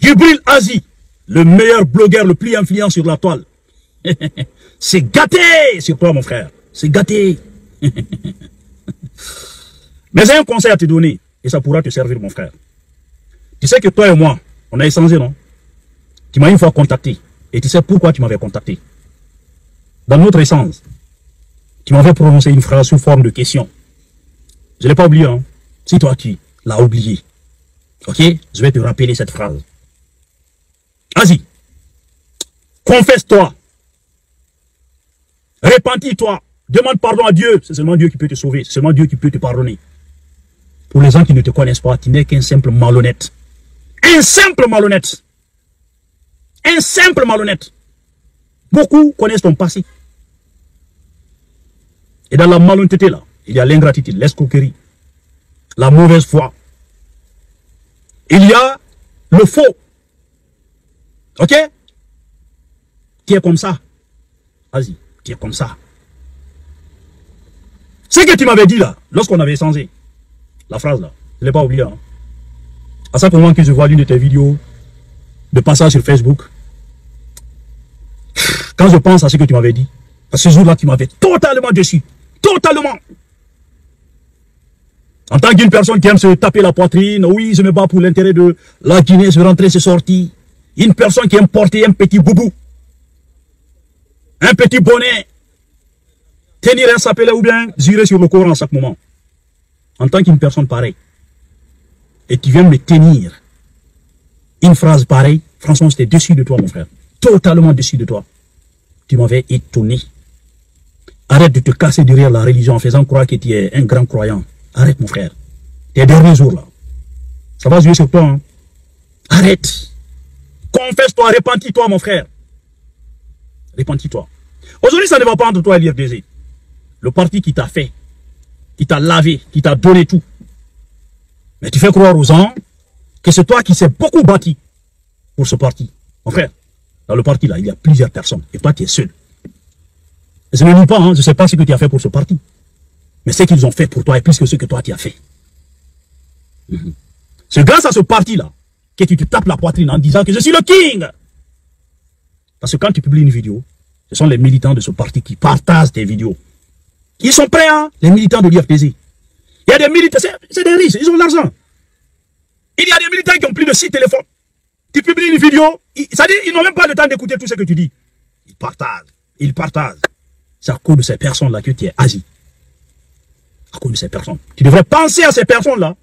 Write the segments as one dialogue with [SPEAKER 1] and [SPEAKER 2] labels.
[SPEAKER 1] Gibril Azi, le meilleur blogueur, le plus influent sur la toile. C'est gâté sur toi, mon frère. C'est gâté. Mais j'ai un conseil à te donner, et ça pourra te servir, mon frère. Tu sais que toi et moi, on a échangé, non? Tu m'as une fois contacté, et tu sais pourquoi tu m'avais contacté. Dans notre échange, tu m'avais prononcé une phrase sous forme de question. Je ne l'ai pas oublié, hein. Si toi, tu l'as oublié, ok? Je vais te rappeler cette phrase. Vas-y. Confesse-toi. Répentis-toi. Demande pardon à Dieu. C'est seulement Dieu qui peut te sauver. C'est seulement Dieu qui peut te pardonner. Pour les gens qui ne te connaissent pas, tu n'es qu'un simple malhonnête. Un simple malhonnête. Un simple malhonnête. Beaucoup connaissent ton passé. Et dans la malhonnêteté, là, il y a l'ingratitude, l'escroquerie, la mauvaise foi. Il y a le faux. Ok? Tu es comme ça? Vas-y, tu es comme ça? Ce que tu m'avais dit là, lorsqu'on avait échangé, la phrase là, je ne l'ai pas oublié. Hein. À ce moment que je vois l'une de tes vidéos de passage sur Facebook, quand je pense à ce que tu m'avais dit, à ce jour-là, tu m'avais totalement déçu. Totalement. En tant qu'une personne qui aime se taper la poitrine, oui, je me bats pour l'intérêt de la Guinée, se rentrer, se sortir. Une personne qui aime porter un petit boubou, un petit bonnet, tenir un sapelé ou bien jurer sur le Coran à chaque moment. En tant qu'une personne pareille. Et tu viens me tenir une phrase pareille, franchement, j'étais déçu de toi, mon frère. Totalement déçu de toi. Tu m'avais étonné. Arrête de te casser derrière la religion en faisant croire que tu es un grand croyant. Arrête, mon frère. Tes derniers jours, là. Ça va jouer sur toi. Hein. Arrête. Confesse-toi, repentis-toi, mon frère. Repentis-toi. Aujourd'hui, ça ne va pas entre toi et l'IRDZ. Le parti qui t'a fait, qui t'a lavé, qui t'a donné tout. Mais tu fais croire aux gens que c'est toi qui s'est beaucoup bâti pour ce parti. Mon frère, dans le parti là, il y a plusieurs personnes. Et toi, tu es seul. je ne dis pas, hein, je ne sais pas ce que tu as fait pour ce parti. Mais ce qu'ils ont fait pour toi est plus que ce que toi tu as fait. Mhm. C'est grâce à ce parti-là que tu te tapes la poitrine en disant que je suis le king. Parce que quand tu publies une vidéo, ce sont les militants de ce parti qui partagent tes vidéos. Ils sont prêts, hein, les militants de l'IFPZ. Il y a des militants, c'est des riches, ils ont l'argent. Il y a des militants qui ont plus de six téléphones. Tu publies une vidéo, ça dit, ils n'ont même pas le temps d'écouter tout ce que tu dis. Ils partagent, ils partagent. C'est à cause de ces personnes-là que tu es agi. À cause de ces personnes. Tu devrais penser à ces personnes-là.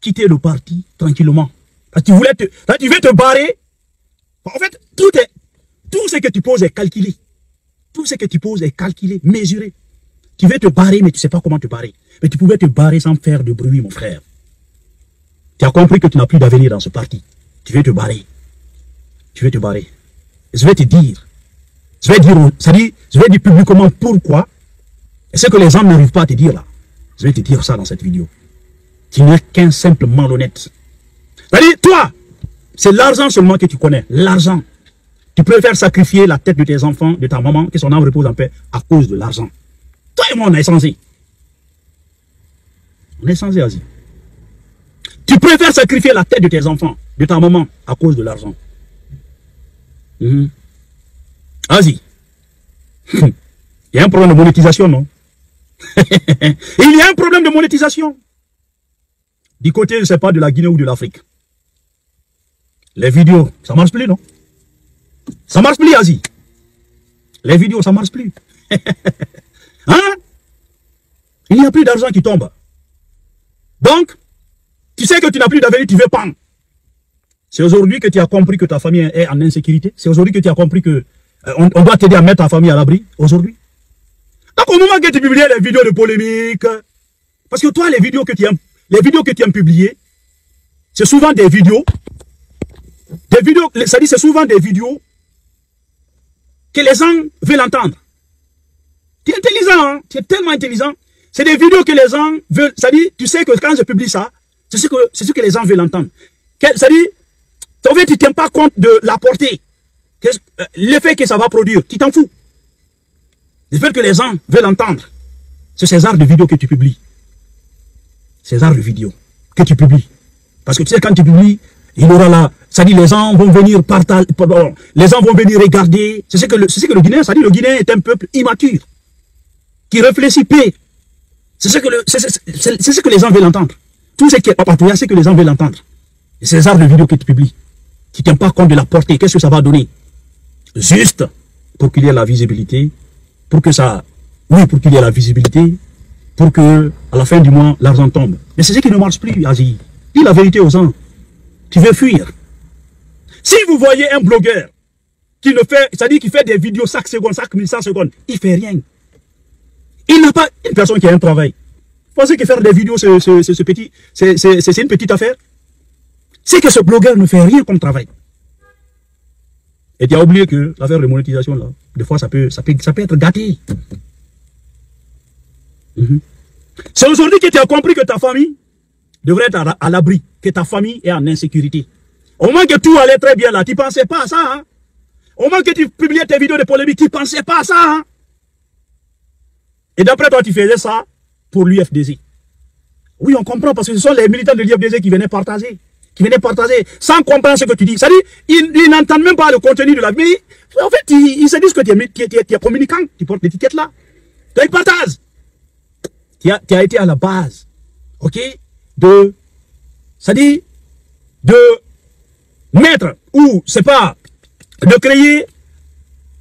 [SPEAKER 1] Quitter le parti tranquillement. Tu voulais te, tu veux te barrer. En fait, tout est, tout ce que tu poses est calculé. Tout ce que tu poses est calculé, mesuré. Tu veux te barrer, mais tu sais pas comment te barrer. Mais tu pouvais te barrer sans faire de bruit, mon frère. Tu as compris que tu n'as plus d'avenir dans ce parti. Tu veux te barrer. Tu veux te barrer. Je vais te dire. Je vais dire, ça dit, je vais dire publiquement pourquoi. Et ce que les gens n'arrivent pas à te dire là. Je vais te dire ça dans cette vidéo. Tu n'es qu'un simple malhonnête. C'est-à-dire, toi, c'est l'argent seulement que tu connais. L'argent. Tu préfères sacrifier la tête de tes enfants, de ta maman, que son âme repose en paix, à cause de l'argent. Toi et moi, on a échangé. On a échangé, Asie. Tu préfères sacrifier la tête de tes enfants, de ta maman, à cause de l'argent. Mhm. Asie. Il y a un problème de monétisation, non? Il y a un problème de monétisation. Du côté, je ne sais pas, de la Guinée ou de l'Afrique. Les vidéos, ça marche plus, non? Ça marche plus, Asie. Les vidéos, ça marche plus. hein? Il n'y a plus d'argent qui tombe. Donc, tu sais que tu n'as plus d'avenir, tu veux pas. C'est aujourd'hui que tu as compris que ta famille est en insécurité. C'est aujourd'hui que tu as compris que euh, on, doit t'aider à mettre ta famille à l'abri. Aujourd'hui. Donc au moment que tu publies les vidéos de polémique, parce que toi, les vidéos que tu aimes, les vidéos que tu aimes publier, c'est souvent des vidéos, des vidéos, ça dit c'est souvent des vidéos que les gens veulent entendre. Tu es intelligent, hein? tu es tellement intelligent. C'est des vidéos que les gens veulent, ça dit, tu sais que quand je publie ça, c'est ce que, ce que les gens veulent entendre. Ça dit, en tu ne tiens pas compte de la portée, euh, l'effet que ça va produire, tu t'en fous. J'espère que les gens veulent entendre. C'est ces arts de vidéo que tu publies. Ces arts de vidéo que tu publies. Parce que tu sais, quand tu publies il aura là, ça dit les gens vont venir partager, les gens vont venir regarder. C'est ce que le, c'est ce que le Guinéen, ça dit le Guinéen est un peuple immature, qui réfléchit peu. C'est ce que ce les gens veulent entendre. Tout ce qui est patriote, c'est que les gens veulent entendre. Et ces arts de vidéo que tu publies, qui tiennent pas compte de la portée, qu'est-ce que ça va donner? Juste pour qu'il y ait la visibilité, pour que ça, oui, pour qu'il y ait la visibilité, pour que, à la fin du mois, l'argent tombe. Mais c'est ce qui ne marche plus, Asie. Dis la vérité aux gens. Tu veux fuir. Si vous voyez un blogueur qui ne fait, c'est-à-dire qui fait des vidéos chaque seconde, chaque minute, chaque seconde, il fait rien. Il n'a pas une personne qui a un travail. Vous pensez que faire des vidéos, c'est une petite affaire? C'est que ce blogueur ne fait rien comme travail. Et tu as oublié que l'affaire de monétisation, là, des fois, ça peut, ça peut, ça peut être gâté. Mhm. C'est aujourd'hui que tu as compris que ta famille devrait être à l'abri, que ta famille est en insécurité. Au moment que tout allait très bien là, tu pensais pas à ça. Hein? Au moment que tu publiais tes vidéos de polémique, tu pensais pas à ça. Hein? Et d'après toi, tu faisais ça pour l'UFDZ. Oui, on comprend parce que ce sont les militants de l'UFDZ qui venaient partager. Qui venaient partager sans comprendre ce que tu dis. C'est-à-dire, ils, n'entendent même pas le contenu de la vie. En fait, ils, se disent que tu es, communicant, tu portes l'étiquette là. Donc, ils partagent qui a, qui a été à la base, ok, de, c'est-à-dire, de mettre, ou, c'est pas, de créer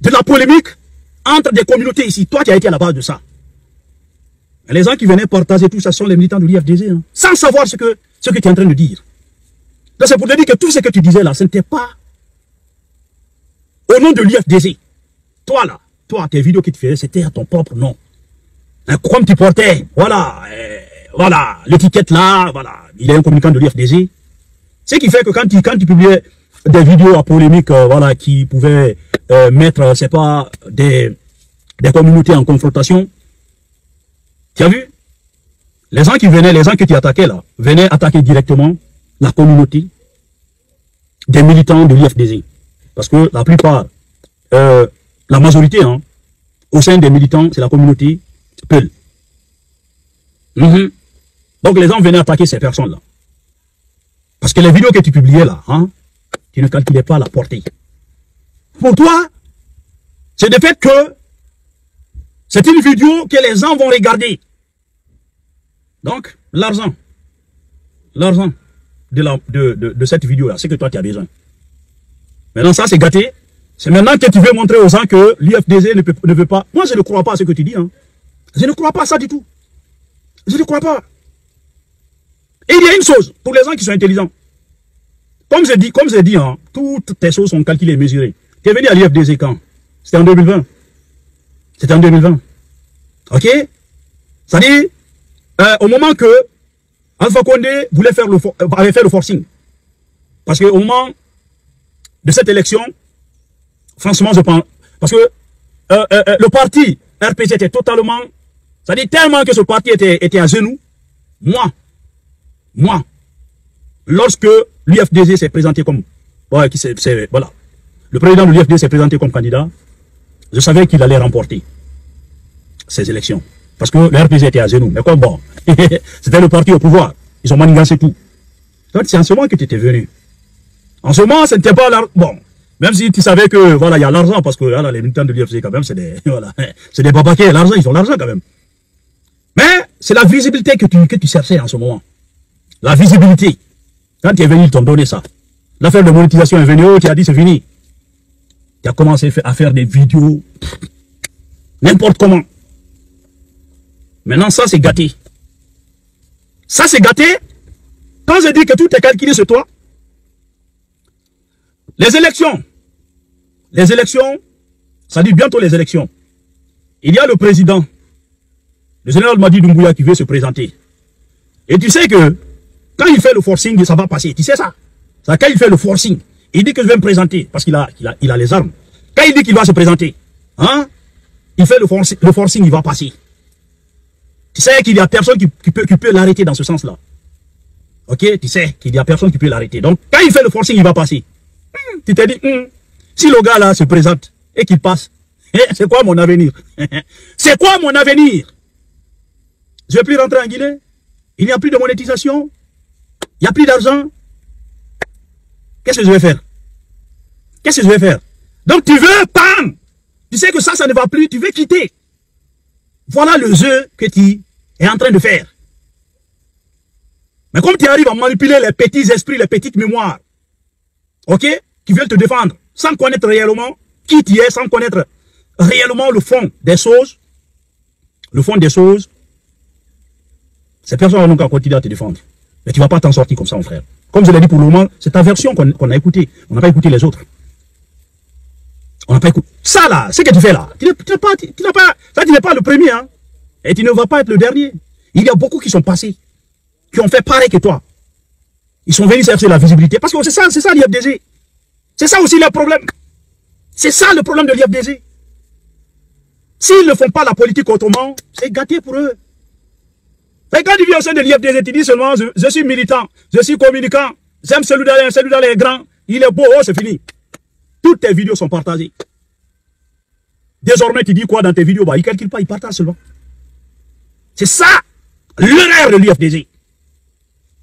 [SPEAKER 1] de la polémique entre des communautés ici. Toi, qui as été à la base de ça. les gens qui venaient partager tout ça sont les militants de l'IFDZ, hein, sans savoir ce que, ce que tu es en train de dire. Donc c'est pour te dire que tout ce que tu disais là, ce n'était pas au nom de l'IFDZ. Toi là, toi, tes vidéos qui te faisaient, c'était à ton propre nom comme tu portais, voilà, euh, voilà, l'étiquette là, voilà, il est un communicant de l'IFDZ. Ce qui fait que quand tu, quand tu publiais des vidéos à polémique, euh, voilà, qui pouvaient euh, mettre, c'est pas, des, des communautés en confrontation, tu as vu? Les gens qui venaient, les gens que tu attaquais là, venaient attaquer directement la communauté des militants de l'IFDZ. Parce que la plupart, la majorité, hein, au sein des militants, c'est la communauté Mhm. Donc les gens venaient attaquer ces personnes-là. Parce que les vidéos que tu publiais là, hein, tu ne calculais pas la portée. Pour toi, c'est le fait que c'est une vidéo que les gens vont regarder. Donc, l'argent, l'argent de, de, de, cette vidéo-là, c'est que toi tu as besoin. Maintenant, ça c'est gâté. C'est maintenant que tu veux montrer aux gens que l'IFDZ ne, ne veut pas. Moi, je ne crois pas à ce que tu dis. Hein. Je ne crois pas à ça du tout. Je ne crois pas. Et il y a une chose, pour les gens qui sont intelligents. Comme je dis, comme je dis, hein, toutes tes choses sont calculées et mesurées. Tu es venu à l'IFDZ quand? C'était en 2020. C'était en 2020. Ok? C'est-à-dire, euh, au moment que Alpha Condé voulait faire le, euh, avait fait le forcing. Parce qu'au moment de cette élection, franchement, je pense, parce que euh, le parti RPG était totalement dit tellement que ce parti était, était à genoux. Moi, moi, lorsque l'UFDG s'est présenté comme, voilà, le président de l'UFDG s'est présenté comme candidat, je savais qu'il allait remporter ces élections. Parce que le était à genoux. Mais comme bon, c'était le parti au pouvoir. Ils ont manigancé tout. C'est en ce moment que tu étais venu. En ce moment, ce n'était pas l'argent. Bon, même si tu savais que, voilà, il y a l'argent, parce que, voilà, les militants de l'UFC, quand même, c'est des, voilà, c'est des babaquets, l'argent, ils ont l'argent, quand même. Mais c'est la visibilité que tu, que tu cherchais en ce moment. La visibilité. Quand tu es venu, ils t'ont donné ça. L'affaire de monétisation est venue, tu as dit c'est fini. Tu as commencé à faire des vidéos, n'importe comment. Maintenant, ça c'est gâté. Ça c'est gâté. Quand je dis que tout est calculé sur toi, les élections, les élections, ça dit bientôt les élections. Il y a le président le général Madi Doumbouya qui veut se présenter. Et tu sais que quand il fait le forcing, ça va passer. Tu sais ça, ça Quand il fait le forcing, il dit que je vais me présenter parce qu'il a, il a, il a les armes. Quand il dit qu'il va se présenter, hein, il fait le forcing, le forcing, il va passer. Tu sais qu'il y a personne qui, peut, qui peut l'arrêter dans ce sens-là. Ok, tu sais qu'il y a personne qui peut l'arrêter. Donc, quand il fait le forcing, il va passer. Hmm, tu te dis, hmm, si le gars là se présente et qu'il passe, eh, c'est quoi mon avenir? C'est quoi mon avenir? Je ne vais plus rentrer en Guinée? Il n'y a plus de monétisation? Il n'y a plus d'argent. Qu'est-ce que je vais faire? Qu'est-ce que je vais faire? Donc tu veux, pan Tu sais que ça, ça ne va plus, tu veux quitter. Voilà le jeu que tu es en train de faire. Mais comme tu arrives à manipuler les petits esprits, les petites mémoires, ok, qui veulent te défendre, sans connaître réellement qui tu es, sans connaître réellement le fond des choses, le fond des choses, ces personnes vont donc continuer à te défendre. Mais tu ne vas pas t'en sortir comme ça, mon frère. Comme je l'ai dit pour le moment, c'est ta version qu'on a écoutée. On n'a pas écouté les autres. On n'a pas écouté. Ça là, ce que tu fais là, tu n'as pas, tu, n'as pas, ça tu n'es pas le premier, hein. Et tu ne vas pas être le dernier. Il y a beaucoup qui sont passés, qui ont fait pareil que toi. Ils sont venus chercher la visibilité. Parce que c'est ça, c'est ça l'IFDG. C'est ça aussi le problème. C'est ça le problème de l'IFDG. S'ils ne font pas la politique autrement, c'est gâté pour eux. Quand tu viens au sein de l'IFDG, tu dis seulement, je, suis militant, je suis communicant, j'aime celui d'aller, celui d'aller est grand, il est beau, oh, c'est fini. Toutes tes vidéos sont partagées. Désormais, tu dis quoi dans tes vidéos? Bah, Il ne calcule pas, il partage seulement. C'est ça, l'erreur de l'IFDG.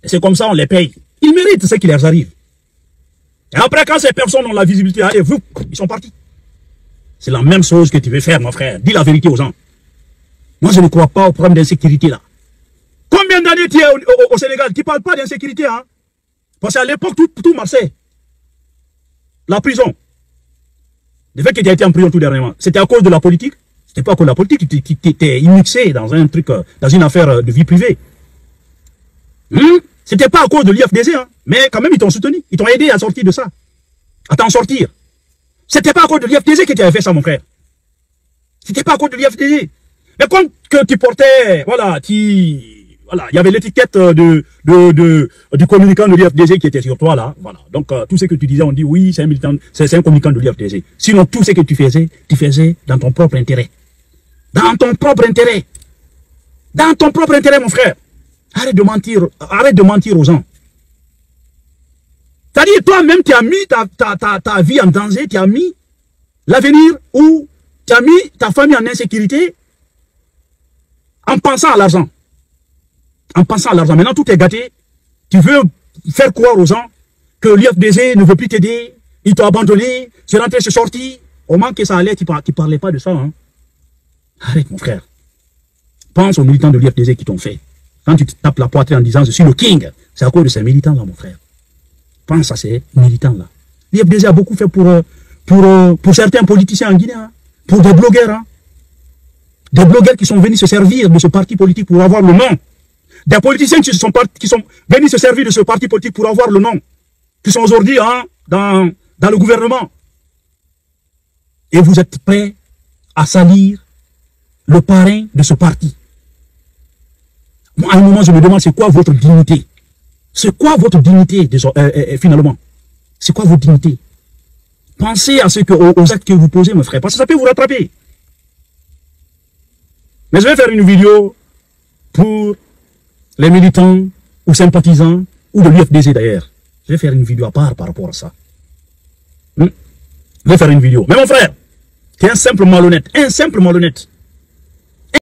[SPEAKER 1] Et c'est comme ça on les paye. Ils méritent ce qui leur arrive. Et après, quand ces personnes ont la visibilité, allez, vous, ils sont partis. C'est la même chose que tu veux faire, mon frère. Dis la vérité aux gens. Moi, je ne crois pas au problème d'insécurité là. Combien d'années tu es au, Sénégal Tu ne parles pas d'insécurité, hein? Parce qu'à l'époque, tout, tout marchait. La prison. Le fait que tu as été en prison tout dernièrement, c'était à cause de la politique? C'était pas à cause de la politique, tu étais immixé dans un truc, euh, dans une affaire euh, de vie privée. Hmm? C'était pas à cause de l'IFDZ, hein? mais quand même, ils t'ont soutenu. Ils t'ont aidé à sortir de ça. À t'en sortir. C'était pas à cause de l'IFDZ que tu avais fait ça, mon frère. C'était pas à cause de l'IFDZ. Mais comme que tu portais, voilà, tu voilà, il y avait l'étiquette euh, de, de, de, du communicant de l'IFDG qui était sur toi là. Voilà. Donc euh, tout ce que tu disais, on dit oui, c'est un militant, c'est un communicant de l'IFDG. Sinon tout ce que tu faisais, tu faisais dans ton propre intérêt. Dans ton propre intérêt. Dans ton propre intérêt, mon frère. Arrête de mentir, arrête de mentir aux gens. C'est-à-dire, toi-même, tu as mis ta, ta, ta, ta vie en danger, tu as mis l'avenir ou tu as mis ta famille en insécurité en pensant à l'argent en pensant à l'argent. Maintenant, tout est gâté. Tu veux faire croire aux gens que l'IFDG ne veut plus t'aider, il t'a abandonné, c'est rentré, c'est sorti. Au moment que ça allait, tu ne parlais pas de ça. Hein. Arrête, mon frère. Pense aux militants de l'IFDG qui t'ont fait. Quand tu te tapes la poitrine en disant je suis le king, c'est à cause de ces militants-là, mon frère. Pense à ces militants-là. L'IFDG a beaucoup fait pour, euh, pour, euh, pour certains politiciens en Guinée, hein. pour des blogueurs. Hein. Des blogueurs qui sont venus se servir de ce parti politique pour avoir le nom des politiciens qui sont, venus se servir de ce parti politique pour avoir le nom, qui sont aujourd'hui hein, dans, le gouvernement. Et vous êtes prêts à salir le parrain de ce parti. Moi, à un moment, je me demande, c'est quoi votre dignité? C'est quoi votre dignité, euh, euh, euh, finalement? C'est quoi votre dignité? Pensez à ce aux, actes que vous posez, mon frère, parce que ça peut vous rattraper. Mais je vais faire une vidéo pour les militants ou sympathisants, ou de l'UFDC d'ailleurs. Je vais faire une vidéo à part par rapport à ça. Hmm? Je vais faire une vidéo. Mais mon frère, tu es un simple malhonnête, un simple malhonnête.